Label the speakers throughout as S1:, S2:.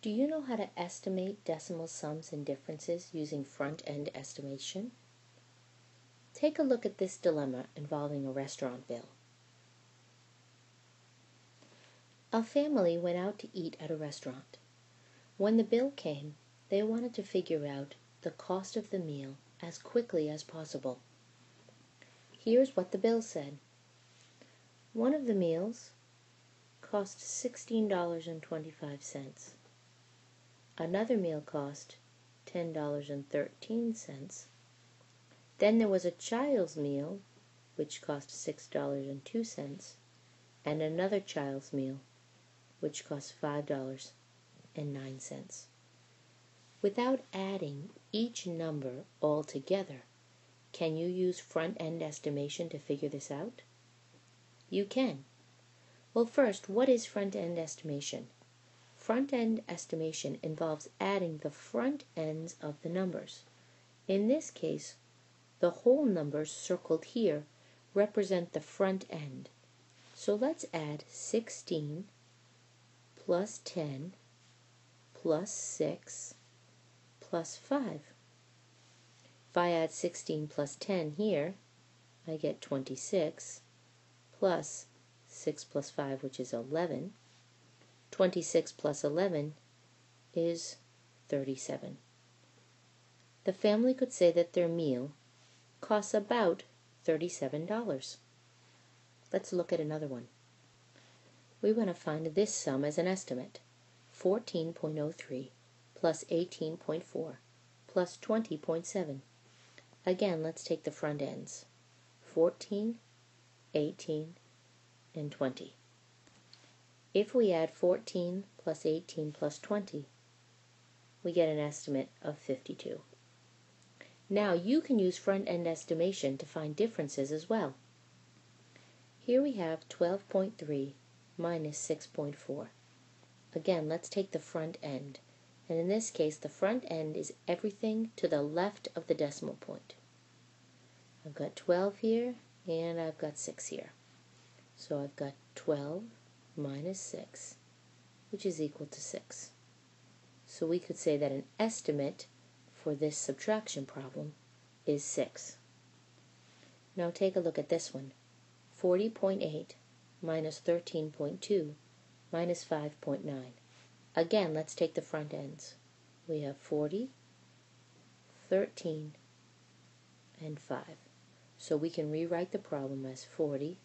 S1: Do you know how to estimate decimal sums and differences using front-end estimation? Take a look at this dilemma involving a restaurant bill. A family went out to eat at a restaurant. When the bill came, they wanted to figure out the cost of the meal as quickly as possible. Here's what the bill said. One of the meals cost $16.25. Another meal cost $10.13. Then there was a child's meal, which cost $6.02, and another child's meal, which cost $5.09. Without adding each number all together, can you use front-end estimation to figure this out? You can. Well, first, what is front-end estimation? Front-end estimation involves adding the front ends of the numbers. In this case, the whole numbers circled here represent the front end. So let's add 16 plus 10 plus 6 plus 5. If I add 16 plus 10 here, I get 26 plus 6 plus 5, which is 11. 26 plus 11 is 37. The family could say that their meal costs about $37. Let's look at another one. We want to find this sum as an estimate. 14.03 plus 18.4 plus 20.7. Again, let's take the front ends. 14, 18, and 20. If we add 14 plus 18 plus 20, we get an estimate of 52. Now you can use front-end estimation to find differences as well. Here we have 12.3 minus 6.4. Again, let's take the front end. And in this case, the front end is everything to the left of the decimal point. I've got 12 here, and I've got 6 here. So I've got 12 minus 6, which is equal to 6. So we could say that an estimate for this subtraction problem is 6. Now take a look at this one. 40.8 minus 13.2 minus 5.9. Again, let's take the front ends. We have 40, 13, and 5. So we can rewrite the problem as 40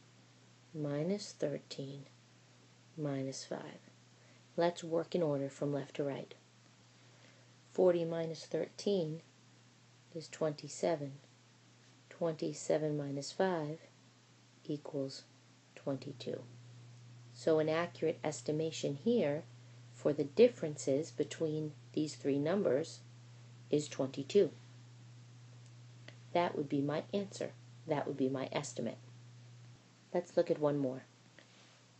S1: minus 13 minus 5. Let's work in order from left to right. 40 minus 13 is 27. 27 minus 5 equals 22. So an accurate estimation here for the differences between these three numbers is 22. That would be my answer. That would be my estimate. Let's look at one more.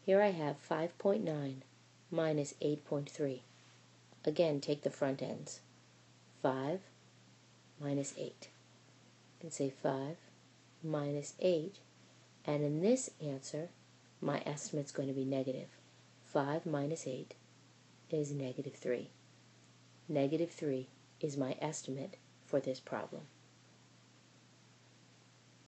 S1: Here I have 5.9 minus 8.3. Again, take the front ends. 5 minus 8. You can say 5 minus 8. And in this answer, my estimate is going to be negative. 5 minus 8 is negative 3. Negative 3 is my estimate for this problem.